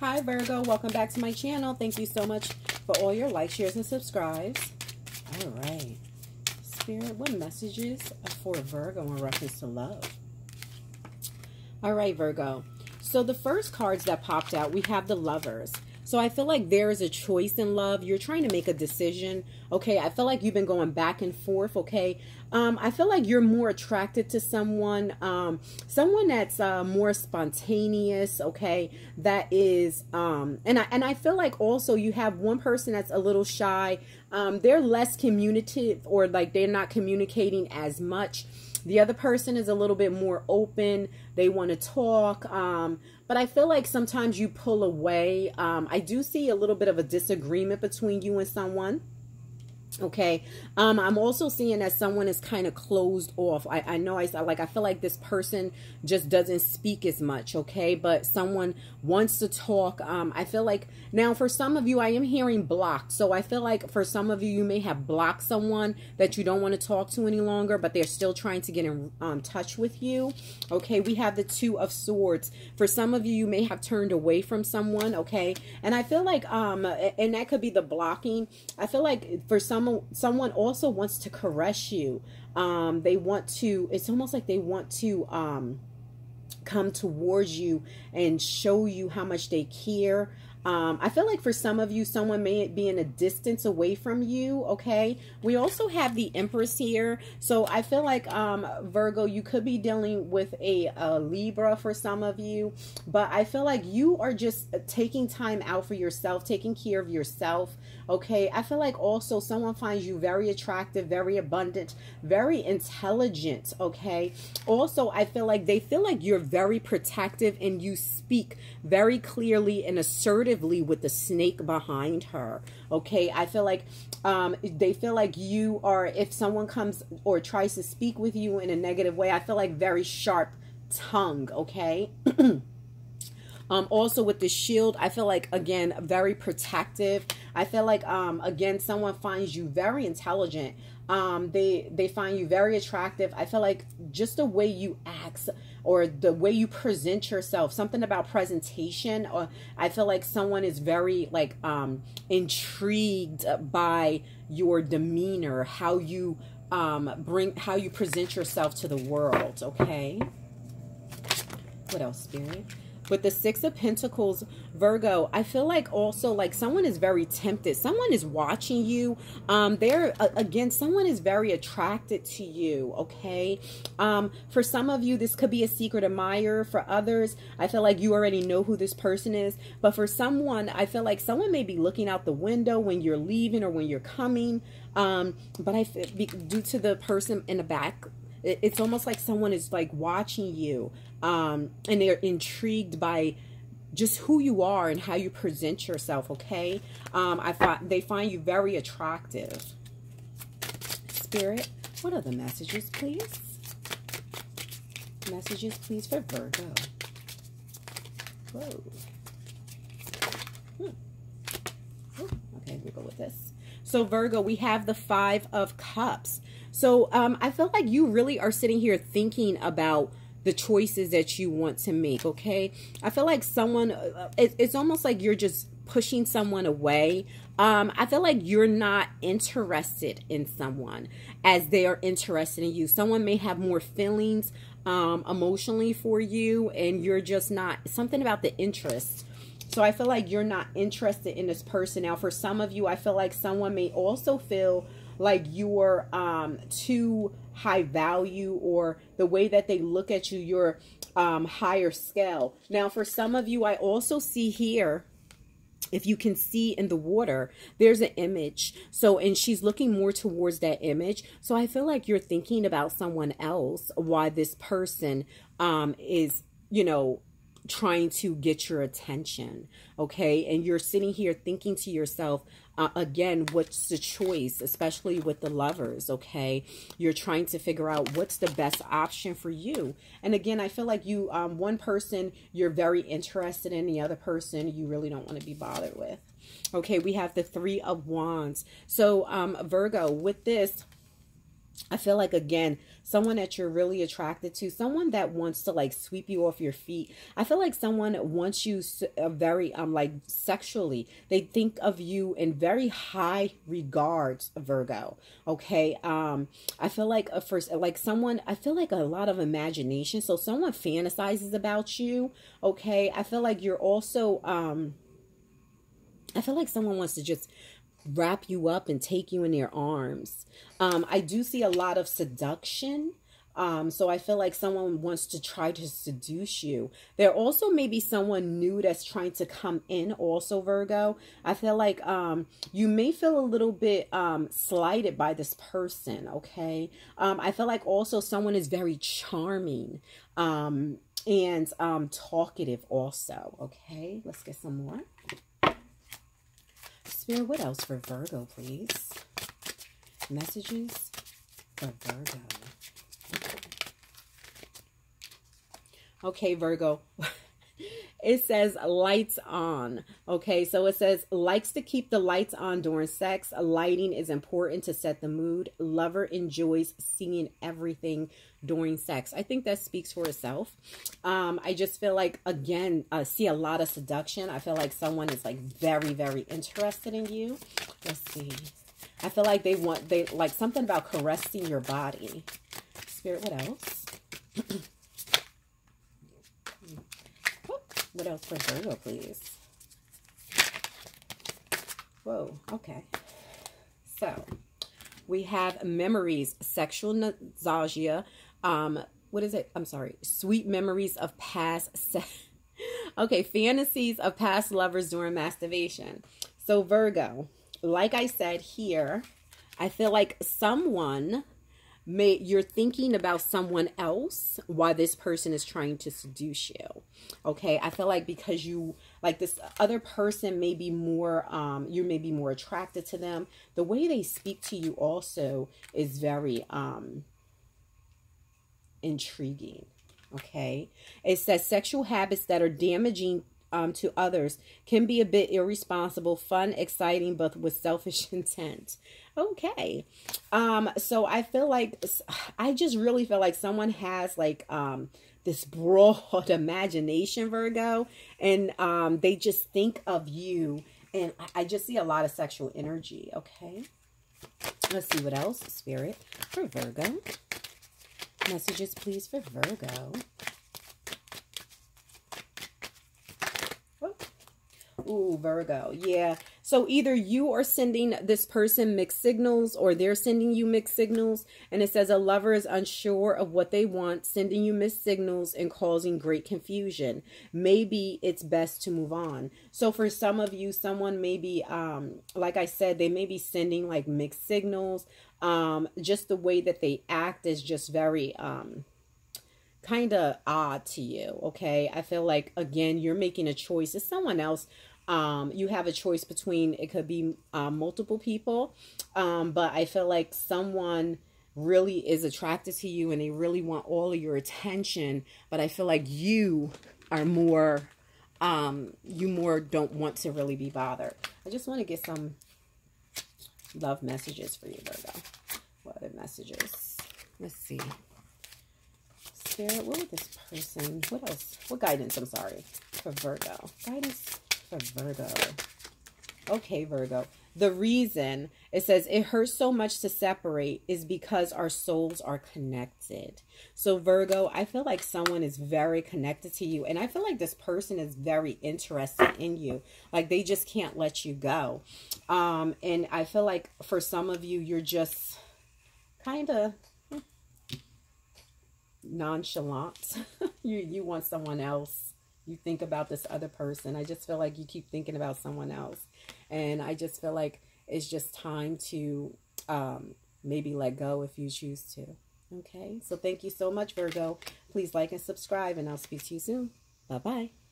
Hi Virgo, welcome back to my channel. Thank you so much for all your likes, shares, and subscribes. All right. Spirit, what messages for Virgo in reference to love? All right, Virgo. So the first cards that popped out, we have the lovers. So I feel like there is a choice in love. You're trying to make a decision. Okay. I feel like you've been going back and forth. Okay. Um, I feel like you're more attracted to someone, um, someone that's uh, more spontaneous. Okay. That is, um, and I, and I feel like also you have one person that's a little shy. Um, they're less communicative or like they're not communicating as much. The other person is a little bit more open. They want to talk. Um, but I feel like sometimes you pull away. Um, I do see a little bit of a disagreement between you and someone. Okay. Um, I'm also seeing that someone is kind of closed off. I, I know I like, I feel like this person just doesn't speak as much. Okay. But someone wants to talk. Um, I feel like now for some of you, I am hearing blocked. So I feel like for some of you, you may have blocked someone that you don't want to talk to any longer, but they're still trying to get in um, touch with you. Okay. We have the two of swords. For some of you, you may have turned away from someone. Okay. And I feel like, um, and that could be the blocking. I feel like for some someone also wants to caress you. Um, they want to. It's almost like they want to um, come towards you and show you how much they care. Um, I feel like for some of you, someone may be in a distance away from you. Okay. We also have the Empress here. So I feel like, um, Virgo, you could be dealing with a, a Libra for some of you, but I feel like you are just taking time out for yourself, taking care of yourself. Okay. I feel like also someone finds you very attractive, very abundant, very intelligent. Okay. Also, I feel like they feel like you're very protective and you speak very clearly and with the snake behind her. Okay. I feel like um, they feel like you are, if someone comes or tries to speak with you in a negative way, I feel like very sharp tongue. Okay. Um, also with the shield, I feel like, again, very protective. I feel like, um, again, someone finds you very intelligent. Um, they, they find you very attractive. I feel like just the way you act, or the way you present yourself something about presentation or i feel like someone is very like um intrigued by your demeanor how you um bring how you present yourself to the world okay? What else spirit with the six of pentacles virgo i feel like also like someone is very tempted. Someone is watching you. Um they're uh, again someone is very attracted to you okay? Um for some of you this could be a secret admirer. For others i feel like you already know who this person is. But for someone i feel like someone may be looking out the window when you're leaving or when you're coming. Um but i due to the person in the back it's almost like someone is like watching you um, and they're intrigued by just who you are and how you present yourself okay? Um, i thought they find you very attractive. Spirit what are the messages please? Messages please for virgo. Whoa. Hmm. okay we go with this. So virgo we have the five of cups so um, I feel like you really are sitting here thinking about the choices that you want to make, okay? I feel like someone, uh, almost like you're just pushing someone away. Um, I feel like you're not interested in someone as they are interested in you. Someone may have more feelings um, emotionally for you, and you're just not, something about the interest. So I feel like you're not interested in this person. Now, for some of you, I feel like someone may also feel like you're um, too high value or the way that they look at you, you're um, higher scale. Now, for some of you, I also see here, if you can see in the water, there's an image. So, and she's looking more towards that image. So I feel like you're thinking about someone else, why this person um, is, you know, trying to get your attention. Okay. And you're sitting here thinking to yourself, uh, again, what's the choice, especially with the lovers, okay? You're trying to figure out what's the best option for you. And again, I feel like you, um, one person you're very interested in, the other person you really don't want to be bothered with. Okay, we have the Three of Wands. So, um, Virgo, with this, I feel like again, someone that you're really attracted to, someone that wants to like sweep you off your feet. I feel like someone wants you uh, very um like sexually. They think of you in very high regards, Virgo. Okay? Um I feel like a uh, first like someone I feel like a lot of imagination. So someone fantasizes about you, okay? I feel like you're also um I feel like someone wants to just wrap you up and take you in their arms. Um, I do see a lot of seduction. Um, so I feel like someone wants to try to seduce you. There also may be someone new that's trying to come in also, Virgo. I feel like um, you may feel a little bit um, slighted by this person, okay? Um, I feel like also someone is very charming um, and um, talkative also, okay? Let's get some more. Spirit, what else for Virgo, please? Messages for Virgo. Okay, Virgo. it says lights on. Okay, so it says likes to keep the lights on during sex. Lighting is important to set the mood. Lover enjoys seeing everything during sex. I think that speaks for itself. Um, I just feel like, again, I see a lot of seduction. I feel like someone is like very, very interested in you. Let's see. I feel like they want, they like something about caressing your body. Spirit, what else? what else for Virgo, please? Whoa, okay. So, we have memories, sexual nausea, um, what is it? I'm sorry. Sweet memories of past sex. okay, fantasies of past lovers during masturbation. So Virgo, like I said here, I feel like someone may you're thinking about someone else while this person is trying to seduce you okay i feel like because you like this other person may be more um you may be more attracted to them the way they speak to you also is very um intriguing. Okay. It says sexual habits that are damaging um, to others can be a bit irresponsible, fun, exciting, but with selfish intent. Okay. Um, so I feel like, I just really feel like someone has like, um, this broad imagination, Virgo, and um, they just think of you. And I just see a lot of sexual energy. Okay. Let's see what else, Spirit, for Virgo. Messages, please, for Virgo. Oh. Ooh, Virgo. Yeah. So either you are sending this person mixed signals or they're sending you mixed signals. And it says a lover is unsure of what they want, sending you mixed signals and causing great confusion. Maybe it's best to move on. So for some of you, someone may be, um, like I said, they may be sending like mixed signals um, just the way that they act is just very um, kind of odd to you. Okay. I feel like, again, you're making a choice. It's someone else. Um, you have a choice between, it could be uh, multiple people. Um, but I feel like someone really is attracted to you and they really want all of your attention. But I feel like you are more, um, you more don't want to really be bothered. I just want to get some love messages for you, Virgo. What other messages? Let's see. Spirit, what would this person, what else? What guidance, I'm sorry, for Virgo? Guidance for Virgo. Okay, Virgo. The reason it says it hurts so much to separate is because our souls are connected. So, Virgo, I feel like someone is very connected to you, and I feel like this person is very interested in you. Like they just can't let you go. Um, and I feel like for some of you, you're just kind of nonchalant. you you want someone else. You think about this other person. I just feel like you keep thinking about someone else. And I just feel like it's just time to um, maybe let go if you choose to. Okay, so thank you so much, Virgo. Please like and subscribe, and I'll speak to you soon. Bye-bye.